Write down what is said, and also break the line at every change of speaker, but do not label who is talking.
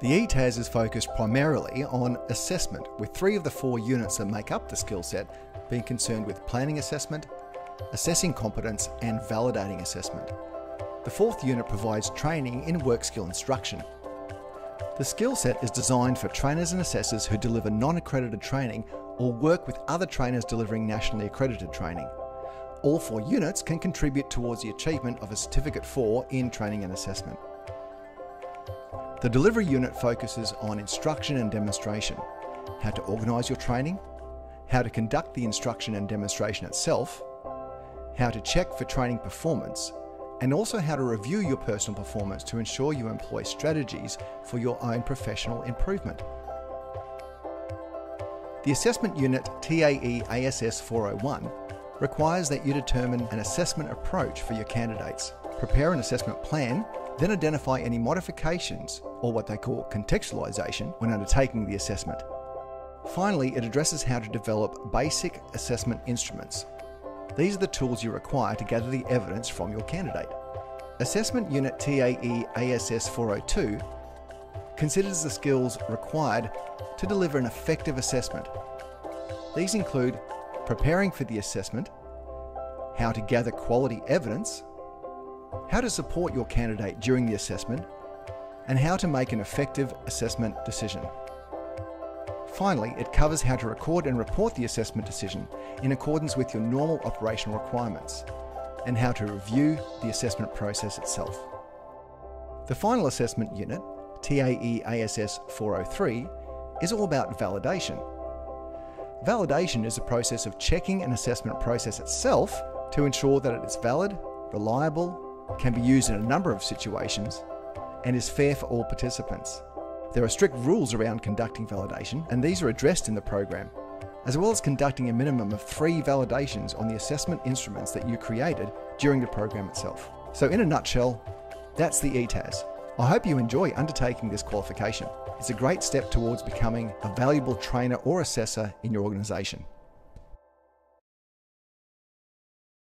The ETASS is focused primarily on assessment, with three of the four units that make up the skill set being concerned with planning assessment, assessing competence, and validating assessment. The fourth unit provides training in work skill instruction. The skill set is designed for trainers and assessors who deliver non accredited training or work with other trainers delivering nationally accredited training. All four units can contribute towards the achievement of a Certificate 4 in Training and Assessment. The delivery unit focuses on instruction and demonstration, how to organise your training, how to conduct the instruction and demonstration itself, how to check for training performance, and also how to review your personal performance to ensure you employ strategies for your own professional improvement. The assessment unit TAE ASS 401 requires that you determine an assessment approach for your candidates, prepare an assessment plan then identify any modifications, or what they call contextualization, when undertaking the assessment. Finally, it addresses how to develop basic assessment instruments. These are the tools you require to gather the evidence from your candidate. Assessment Unit TAE ASS 402 considers the skills required to deliver an effective assessment. These include preparing for the assessment, how to gather quality evidence, how to support your candidate during the assessment, and how to make an effective assessment decision. Finally, it covers how to record and report the assessment decision in accordance with your normal operational requirements, and how to review the assessment process itself. The final assessment unit, TAE ASS 403, is all about validation. Validation is a process of checking an assessment process itself to ensure that it is valid, reliable, can be used in a number of situations, and is fair for all participants. There are strict rules around conducting validation, and these are addressed in the program, as well as conducting a minimum of three validations on the assessment instruments that you created during the program itself. So, in a nutshell, that's the ETASS. I hope you enjoy undertaking this qualification. It's a great step towards becoming a valuable trainer or assessor in your organisation.